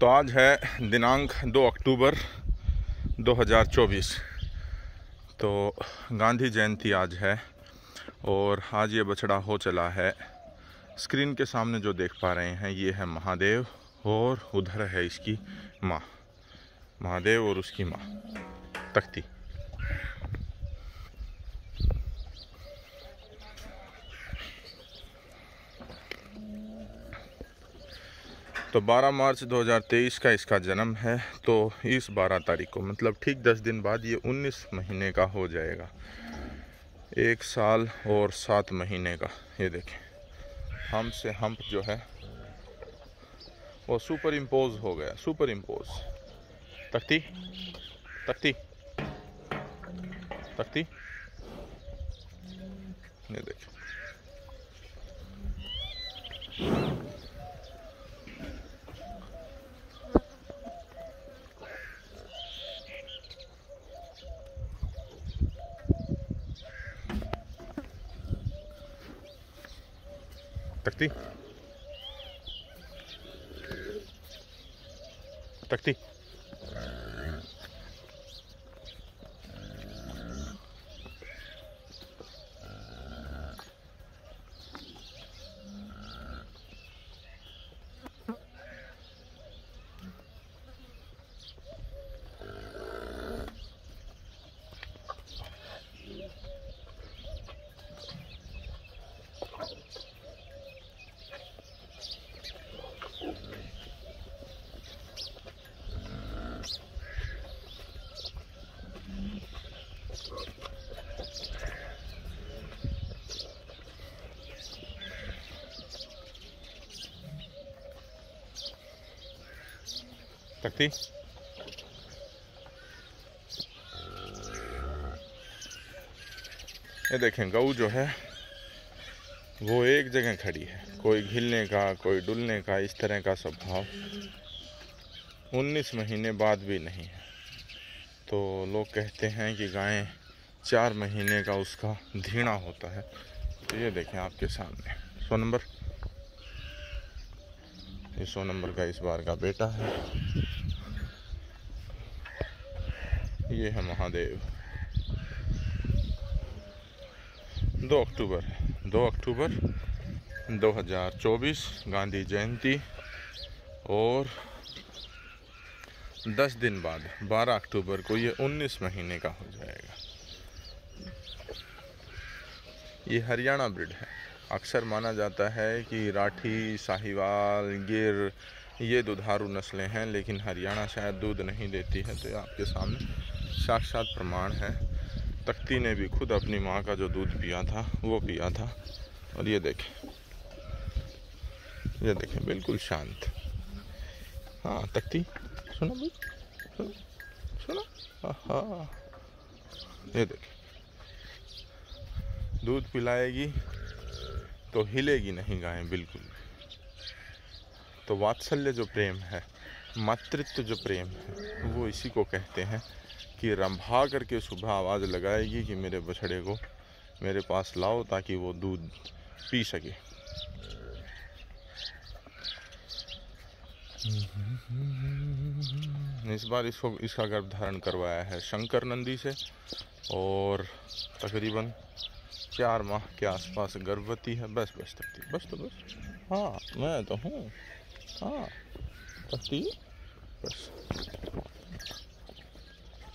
तो आज है दिनांक 2 अक्टूबर 2024 तो गांधी जयंती आज है और आज ये बछड़ा हो चला है। स्क्रीन के सामने जो देख पा रहे हैं, ये है महादेव और उधर है इसकी माँ। महादेव और उसकी माँ, तख्ती। तो 12 मार्च 2023 का इसका जन्म है तो इस 12 तारीख को मतलब ठीक 10 दिन बाद ये 19 महीने का हो जाएगा। एक साल और सात महीने का, ये देखें। हम से हम जो है, वो सुपर इम्पोज हो गया सुपर इम्पोज तख्ती तख्ती तख्ती। ये देखें। तख्ती तख्ती तख्ती ये देखें, गऊ जो है, वो एक जगह खड़ी है। कोई घिलने का, कोई डुलने का, इस तरह का स्वभाव 19 महीने बाद भी नहीं है। तो लोग कहते हैं कि गायें चार महीने का उसका धीणा होता है। तो ये देखें आपके सामने। सौ नंबर। ये सौ नंबर का इस बार का बेटा है। ये है महादेव। दो अक्टूबर दो अक्टूबर 2024 गांधी जयंती और 10 दिन बाद 12 अक्टूबर को ये 19 महीने का हो जाएगा। ये हरियाणा ब्रिड है। अक्सर माना जाता है कि राठी, साहिवाल, गिर, ये दुधारू नस्लें हैं, लेकिन हरियाणा शायद दूध नहीं देती है तो आपके सामने साक्षात प्रमाण है। तख्ती ने भी खुद अपनी माँ का जो दूध पिया था, वो पिया था। और ये देखें ये देखें, बिल्कुल शांत। हाँ तख्ती, सुनो सुनो सुनो। हाँ ये देखें, दूध पिलाएगी तो हिलेगी नहीं गाय, बिल्कुल। तो वात्सल्य जो प्रेम है, मातृत्व जो प्रेम है, वो इसी को कहते हैं कि रंभा करके सुबह आवाज़ लगाएगी कि मेरे बछड़े को मेरे पास लाओ ताकि वो दूध पी सके। इस बार इसको, इसका गर्भ धारण करवाया है शंकर नंदी से और तकरीबन चार माह के आसपास गर्भवती है, बस बस तकती बस तो बस। हाँ मैं तो हूँ। हाँ तकती बस।